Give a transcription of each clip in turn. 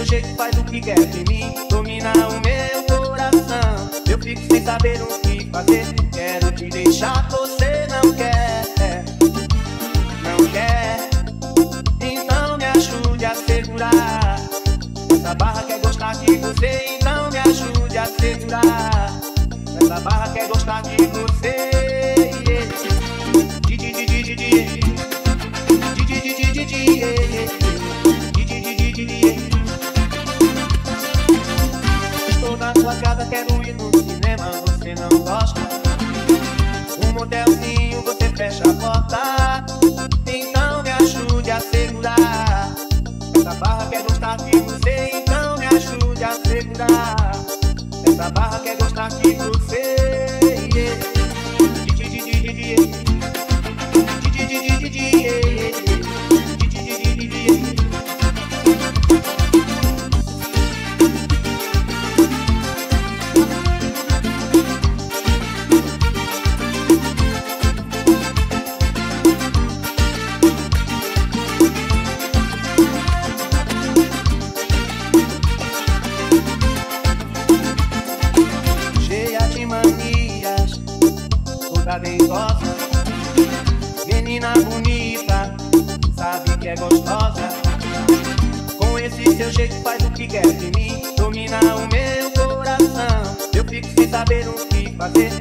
seu jeito faz o que quer de mim. Domina o meu coração. Eu fico sem saber o que fazer. Quero te deixar, você não quer. Não quer. Então me ajude a segurar. Essa barra quer gostar de você Então me ajude a segurar. Essa barra quer gostar de barra quer gostar de seu jeito faz o que quer de mim, domina o meu coração. Eu fico sem saber o que fazer,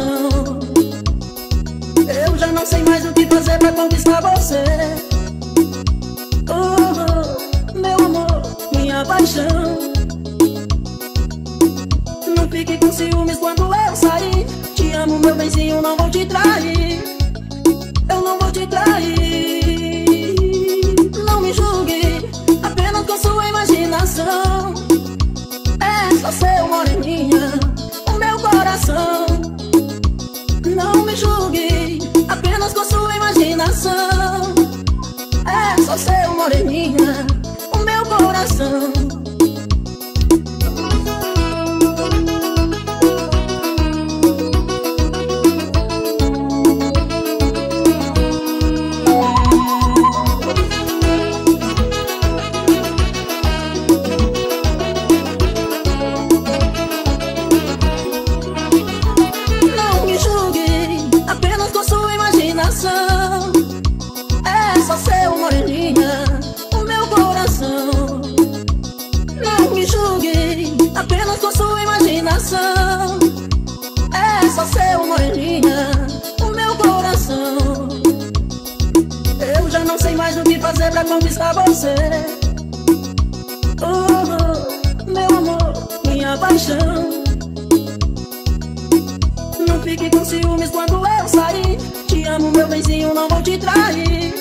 coração. Eu já não sei mais o que fazer pra conquistar você. Oh, meu amor, minha paixão. Não fique com ciúmes quando eu sair. Te amo, meu benzinho, não vou te trair. Eu não vou te trair. Não me julgue, apenas com sua imaginação. É só seu moreninha, o meu coração. Imaginação. É só seu moreninha, o meu coração. Não pra conquistar você. Oh, meu amor, minha paixão. Não fique com ciúmes quando eu sair. amo, meu benzinho, não vou te trair.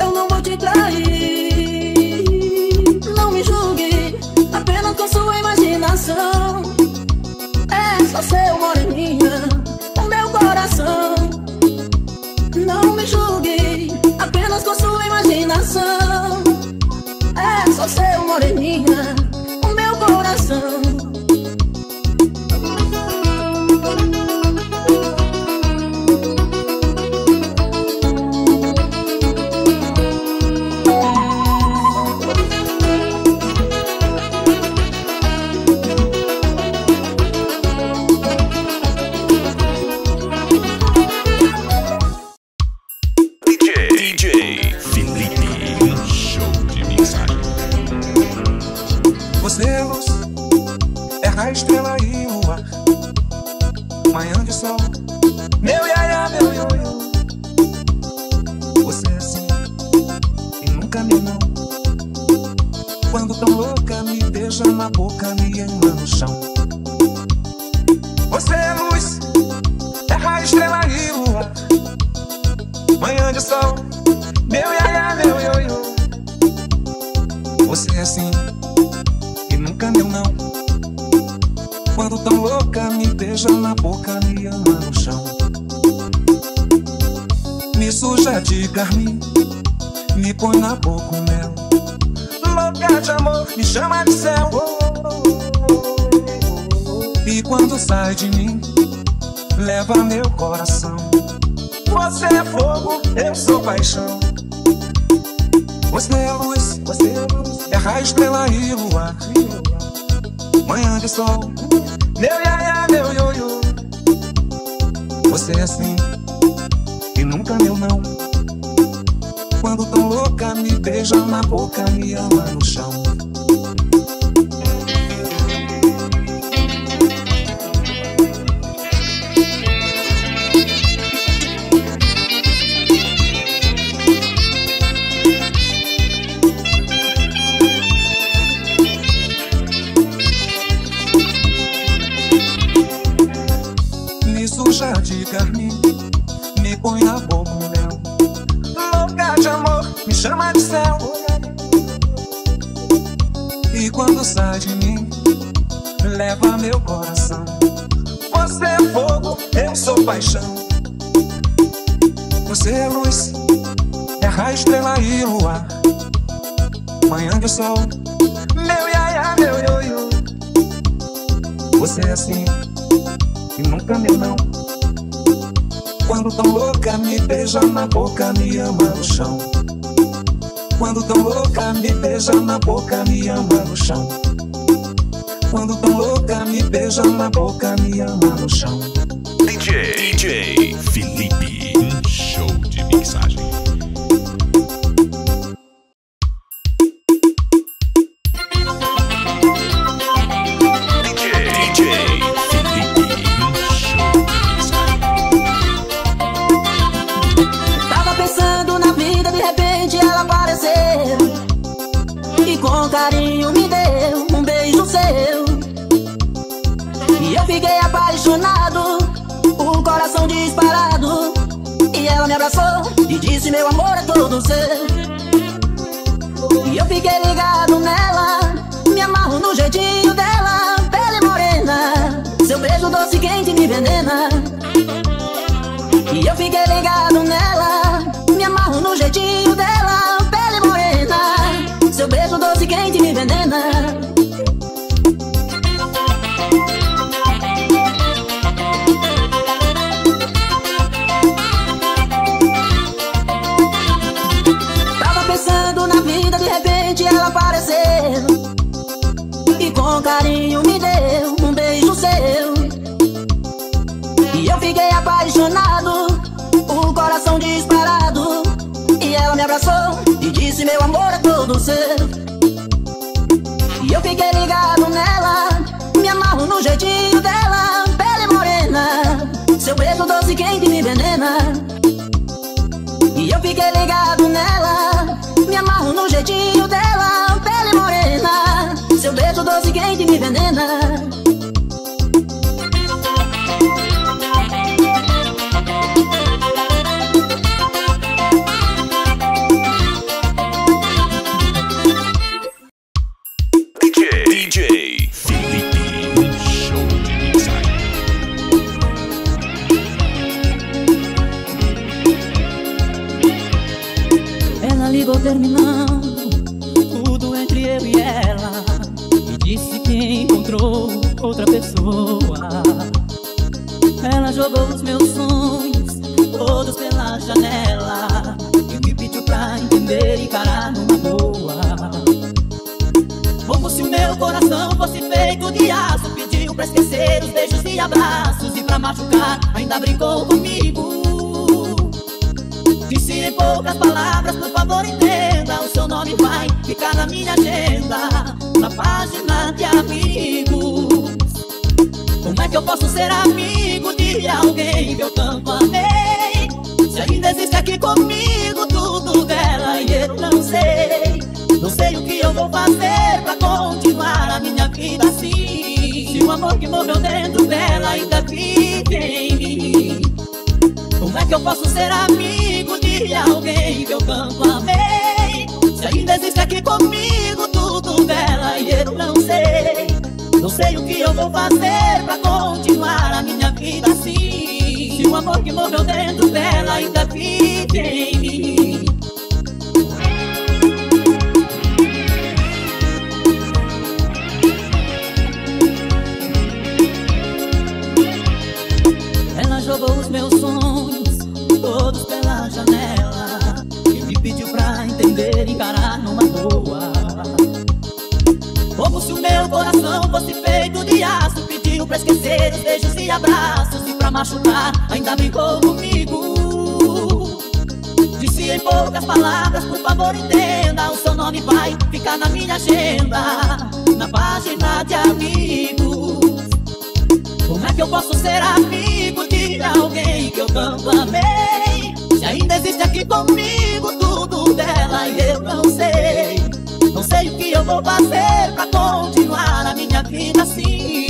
Eu não vou te trair. Não me julgue, apenas com sua imaginação. É só seu moreninha, o meu coração. Não me julgue, com sua imaginação. É só seu moreninha, o meu coração. Manhã de sol, meu iaia, meu ioiô. Você é assim, e nunca me não. Quando tão louca, me beija na boca, me ama no chão. Você é luz, é raio, estrela e ar. Manhã de sol, meu iaia, meu ioiô. Você é assim e nunca deu não. Tão louca, me beija na boca, me ama no chão. Me suja de carmim, me põe na boca o mel. Louca de amor, me chama de céu. E quando sai de mim, leva meu coração. Você é fogo, eu sou paixão. Você é luz, você é luz, é raio, estrela e. Manhã de sol, meu iaia, meu ioiô. Você é assim, e nunca meu não. Quando tão louca, me beija na boca, me ama no chão. Suja de carmim, me boca um mel. Louca de amor, me chama de céu. E quando sai de mim, leva meu coração. Você é fogo, eu sou paixão. Você é luz, é raio, estrela e luar. Manhã de sol, meu iaia, meu ioiô. Você é assim meu não. Quando tão louca, me beija na boca, me ama no chão. Quando tão louca, me beija na boca, me ama no chão. Quando tão louca, me beija na boca, me ama no chão. DJ, DJ Felipe. Show Abraçou e disse meu amor é todo seu. E eu fiquei ligado nela, me amarro no jeitinho dela Pele morena, seu beijo doce quente me envenena. E eu fiquei ligado apaixonado, o coração disparado. E ela me abraçou e disse: Meu amor é todo seu. E eu fiquei ligado nela, me amarro no jeitinho dela. Pele morena, seu beijo doce quente me envenena. E eu fiquei ligado nela, me amarro no jeitinho dela. Pele morena, seu beijo doce quente me envenena. Ela jogou os meus sonhos todos pela janela. E me pediu pra entender e encarar numa boa? Como se o meu coração fosse feito de aço Pediu pra esquecer os beijos e abraços. E pra machucar ainda brincou comigo. Disse em poucas palavras, por favor entenda O seu nome vai ficar na minha agenda. Na página de amigos. Como é que eu posso ser amigo de alguém que eu tanto amei? Se ainda existe aqui comigo tudo dela e eu não sei Não sei o que eu vou fazer pra continuar a minha vida assim Se o amor que morreu dentro dela ainda vive em mim Como é que eu posso ser amigo? de alguém que eu tanto amei Se ainda existe aqui comigo tudo dela e eu não sei Não sei o que eu vou fazer pra continuar vida assim. Se o amor que morreu dentro dela ainda vive. em pra esquecer os beijos e abraços E pra machucar ainda brincou comigo. Disse em poucas palavras, por favor entenda O seu nome vai ficar na minha agenda Na página de amigos. Como é que eu posso ser amigo de alguém que eu tanto amei? Se ainda existe aqui comigo tudo dela e eu não sei. Não sei o que eu vou fazer pra continuar a minha vida assim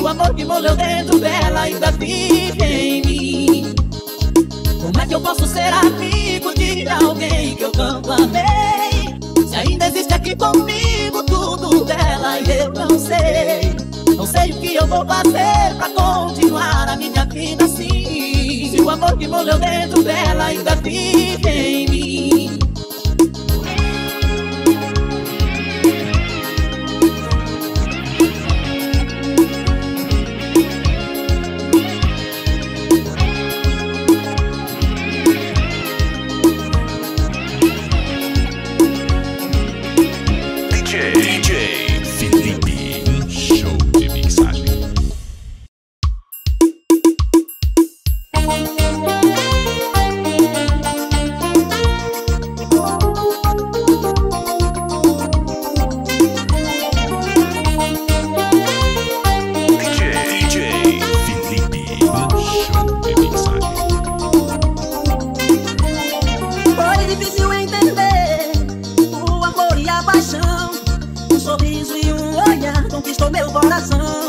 o amor que morreu dentro dela ainda vive em mim. Como é que eu posso ser amigo de alguém que eu tanto amei? Se ainda existe aqui comigo tudo dela eu não sei. Não sei o que eu vou fazer pra continuar a minha vida assim. Se o amor que morreu dentro dela ainda vive em mim coração